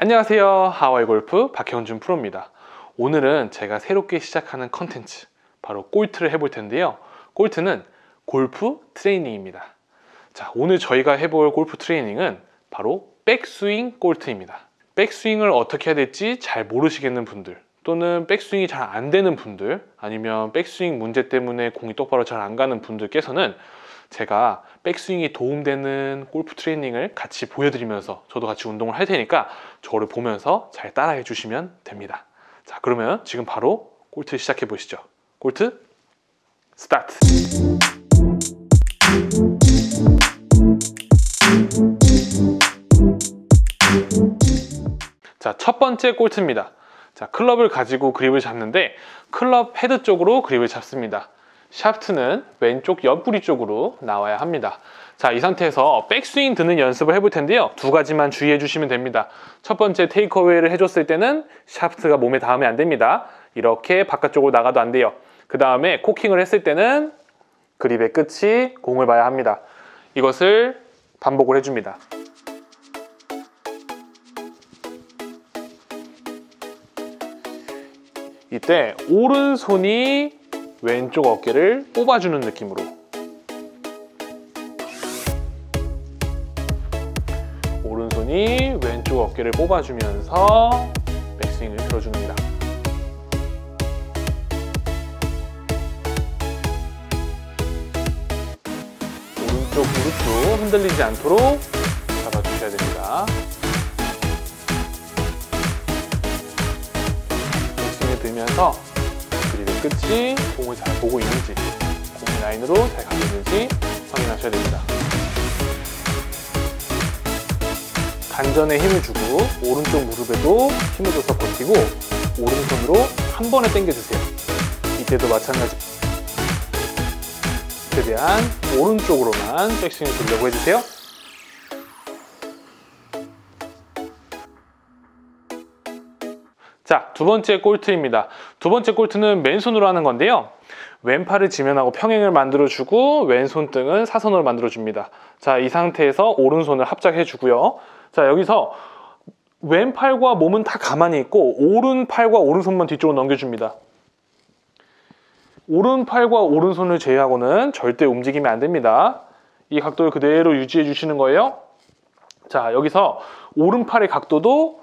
안녕하세요. 하와이 골프 박형준 프로입니다. 오늘은 제가 새롭게 시작하는 컨텐츠 바로 꼴트를 해볼 텐데요. 꼴트는 골프 트레이닝입니다. 자 오늘 저희가 해볼 골프 트레이닝은 바로 백스윙 꼴트입니다. 백스윙을 어떻게 해야 될지 잘 모르시겠는 분들 또는 백스윙이 잘 안 되는 분들 아니면 백스윙 문제 때문에 공이 똑바로 잘 안 가는 분들께서는 제가 백스윙에 도움되는 골프 트레이닝을 같이 보여드리면서 저도 같이 운동을 할 테니까 저를 보면서 잘 따라해 주시면 됩니다. 자, 그러면 지금 바로 꼴트 시작해 보시죠. 꼴트 스타트! 자, 첫 번째 꼴트입니다. 자, 클럽을 가지고 그립을 잡는데 클럽 헤드 쪽으로 그립을 잡습니다. 샤프트는 왼쪽 옆구리 쪽으로 나와야 합니다. 자, 이 상태에서 백스윙 드는 연습을 해볼 텐데요. 두 가지만 주의해 주시면 됩니다. 첫 번째 테이크어웨이를 해줬을 때는 샤프트가 몸에 닿으면 안 됩니다. 이렇게 바깥쪽으로 나가도 안 돼요. 그 다음에 코킹을 했을 때는 그립의 끝이 공을 봐야 합니다. 이것을 반복을 해줍니다. 이때 오른손이 왼쪽 어깨를 뽑아주는 느낌으로 오른손이 왼쪽 어깨를 뽑아주면서 백스윙을 들어줍니다. 오른쪽 무릎도 흔들리지 않도록 잡아주셔야 됩니다. 백스윙을 들면서 끝이 공을 잘 보고 있는지 공의 라인으로 잘 가고 있는지 확인하셔야 됩니다. 간전에 힘을 주고 오른쪽 무릎에도 힘을 줘서 버티고 오른손으로 한 번에 당겨주세요. 이때도 마찬가지 최대한 오른쪽으로만 백스윙 돌려고 해주세요. 자, 두 번째 꼴트입니다. 두 번째 꼴트는 맨손으로 하는 건데요. 왼팔을 지면하고 평행을 만들어주고 왼손등은 사선으로 만들어줍니다. 자, 이 상태에서 오른손을 합작해 주고요. 자, 여기서 왼팔과 몸은 다 가만히 있고 오른팔과 오른손만 뒤쪽으로 넘겨줍니다. 오른팔과 오른손을 제외하고는 절대 움직이면 안 됩니다. 이 각도를 그대로 유지해 주시는 거예요. 자, 여기서 오른팔의 각도도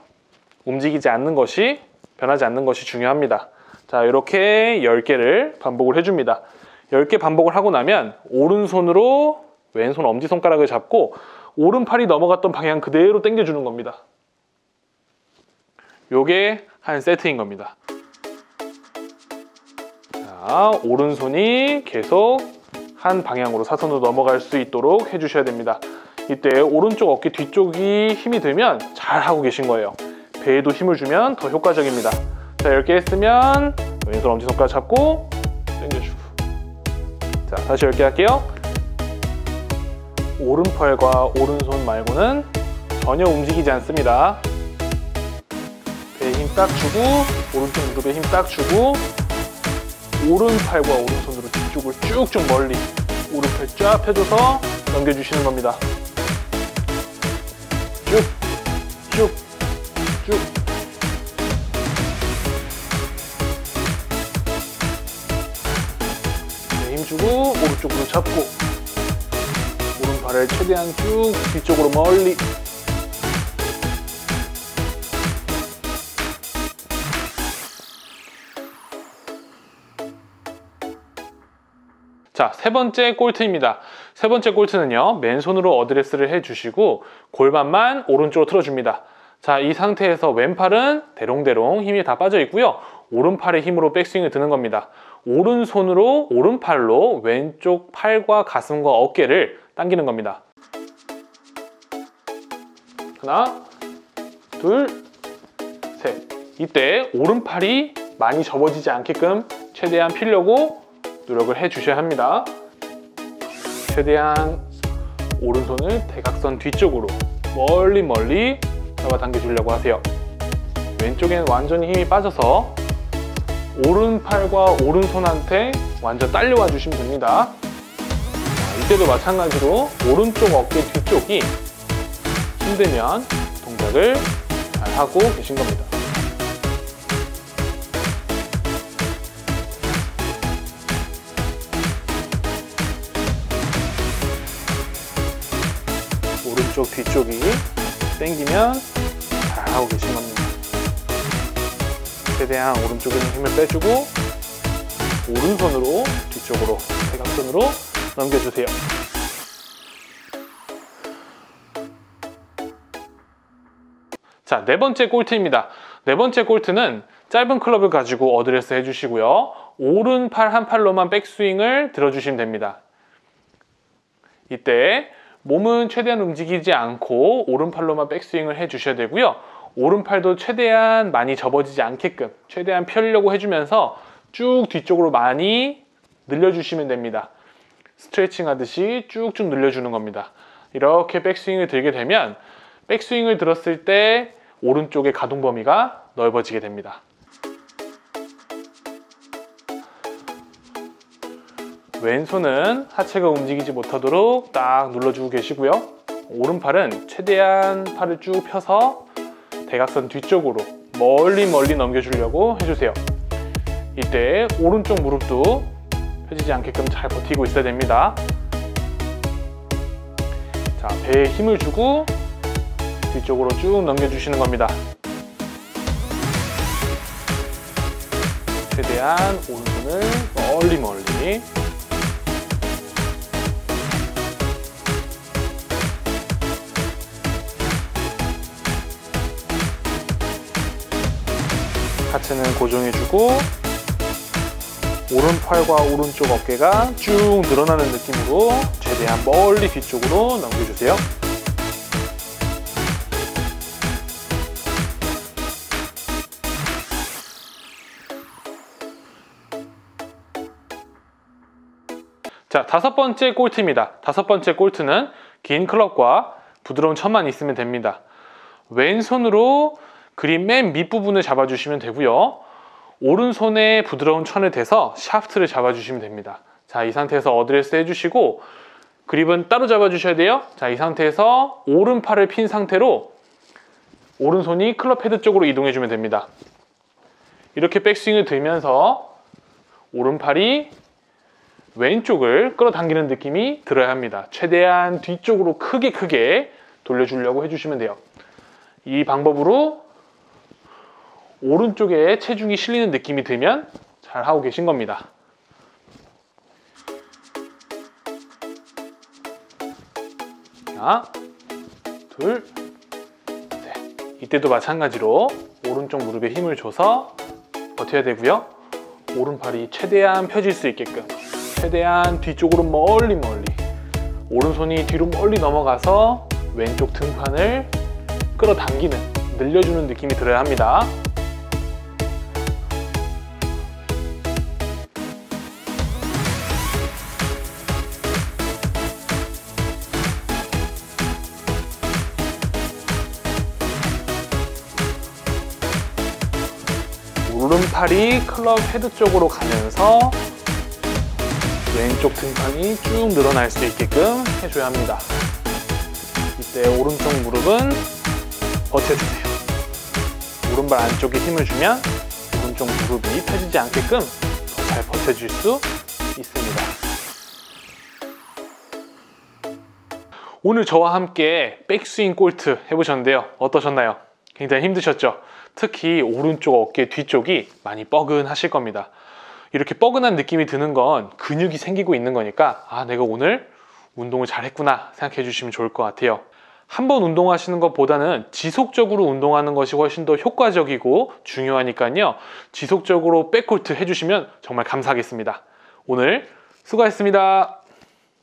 움직이지 않는 것이 변하지 않는 것이 중요합니다. 자, 이렇게 10개를 반복을 해줍니다. 10개 반복을 하고 나면 오른손으로 왼손 엄지손가락을 잡고 오른팔이 넘어갔던 방향 그대로 당겨주는 겁니다. 요게 한 세트인 겁니다. 자, 오른손이 계속 한 방향으로 사선으로 넘어갈 수 있도록 해주셔야 됩니다. 이때 오른쪽 어깨 뒤쪽이 힘이 들면 잘 하고 계신 거예요. 배에도 힘을 주면 더 효과적입니다. 자, 10개 했으면 왼손 엄지손가락 잡고 당겨주고 자, 다시 10개 할게요. 오른팔과 오른손 말고는 전혀 움직이지 않습니다. 배에 힘 딱 주고 오른쪽 무릎에 힘 딱 주고 오른팔과 오른손으로 뒤쪽을 쭉쭉 멀리 무릎을 쫙 펴줘서 넘겨주시는 겁니다. 쭉, 쭉, 쭉 네, 힘 주고 오른쪽으로 잡고 오른발을 최대한 쭉 뒤쪽으로 멀리 자, 세 번째 꼴트입니다. 세 번째 꼴트는요, 맨손으로 어드레스를 해주시고 골반만 오른쪽으로 틀어줍니다. 자, 이 상태에서 왼팔은 대롱대롱 힘이 다 빠져 있고요. 오른팔의 힘으로 백스윙을 드는 겁니다. 오른손으로 오른팔로 왼쪽 팔과 가슴과 어깨를 당기는 겁니다. 하나, 둘, 셋. 이때 오른팔이 많이 접어지지 않게끔 최대한 피려고 노력을 해 주셔야 합니다. 최대한 오른손을 대각선 뒤쪽으로 멀리 멀리 잡아당겨 주려고 하세요. 왼쪽에는 완전히 힘이 빠져서 오른팔과 오른손한테 완전 딸려와 주시면 됩니다. 이때도 마찬가지로 오른쪽 어깨 뒤쪽이 힘들면 동작을 잘 하고 계신 겁니다. 오른쪽 뒤쪽이 당기면 잘 하고 계신 겁니다. 최대한 오른쪽에 는 힘을 빼주고 오른손으로 뒤쪽으로 대각선으로 넘겨주세요. 자, 네 번째 꼴트입니다. 네 번째 꼴트는 짧은 클럽을 가지고 어드레스 해주시고요. 오른팔 한 팔로만 백스윙을 들어주시면 됩니다. 이때 몸은 최대한 움직이지 않고 오른팔로만 백스윙을 해주셔야 되고요. 오른팔도 최대한 많이 접어지지 않게끔 최대한 펴려고 해주면서 쭉 뒤쪽으로 많이 늘려주시면 됩니다. 스트레칭 하듯이 쭉쭉 늘려주는 겁니다. 이렇게 백스윙을 들게 되면 백스윙을 들었을 때 오른쪽의 가동 범위가 넓어지게 됩니다. 왼손은 하체가 움직이지 못하도록 딱 눌러주고 계시고요. 오른팔은 최대한 팔을 쭉 펴서 대각선 뒤쪽으로 멀리 멀리 넘겨주려고 해주세요. 이때 오른쪽 무릎도 펴지지 않게끔 잘 버티고 있어야 됩니다. 자, 배에 힘을 주고 뒤쪽으로 쭉 넘겨주시는 겁니다. 최대한 오른손을 멀리 멀리 하체는 고정해주고 오른팔과 오른쪽 어깨가 쭉 늘어나는 느낌으로 최대한 멀리 뒤쪽으로 넘겨주세요. 자, 다섯 번째 꼴트입니다. 다섯 번째 꼴트는 긴 클럽과 부드러운 천만 있으면 됩니다. 왼손으로 그립 맨 밑부분을 잡아주시면 되고요. 오른손에 부드러운 천을 대서 샤프트를 잡아주시면 됩니다. 자, 이 상태에서 어드레스 해주시고 그립은 따로 잡아주셔야 돼요. 자, 이 상태에서 오른팔을 핀 상태로 오른손이 클럽 헤드 쪽으로 이동해주면 됩니다. 이렇게 백스윙을 들면서 오른팔이 왼쪽을 끌어당기는 느낌이 들어야 합니다. 최대한 뒤쪽으로 크게 크게 돌려주려고 해주시면 돼요. 이 방법으로 오른쪽에 체중이 실리는 느낌이 들면 잘 하고 계신 겁니다. 하나, 둘, 셋. 이때도 마찬가지로 오른쪽 무릎에 힘을 줘서 버텨야 되고요. 오른팔이 최대한 펴질 수 있게끔 최대한 뒤쪽으로 멀리 멀리 오른손이 뒤로 멀리 넘어가서 왼쪽 등판을 끌어당기는 늘려주는 느낌이 들어야 합니다. 오른팔이 클럽 헤드 쪽으로 가면서 왼쪽 등판이 쭉 늘어날 수 있게끔 해줘야 합니다. 이때 오른쪽 무릎은 버텨주세요. 오른발 안쪽에 힘을 주면 오른쪽 무릎이 펴지지 않게끔 더 잘 버텨줄 수 있습니다. 오늘 저와 함께 백스윙 꼴트 해보셨는데요. 어떠셨나요? 굉장히 힘드셨죠? 특히 오른쪽 어깨 뒤쪽이 많이 뻐근하실 겁니다. 이렇게 뻐근한 느낌이 드는 건 근육이 생기고 있는 거니까 아 내가 오늘 운동을 잘 했구나 생각해 주시면 좋을 것 같아요. 한 번 운동하시는 것보다는 지속적으로 운동하는 것이 훨씬 더 효과적이고 중요하니까요. 지속적으로 백콜트 해주시면 정말 감사하겠습니다. 오늘 수고하셨습니다.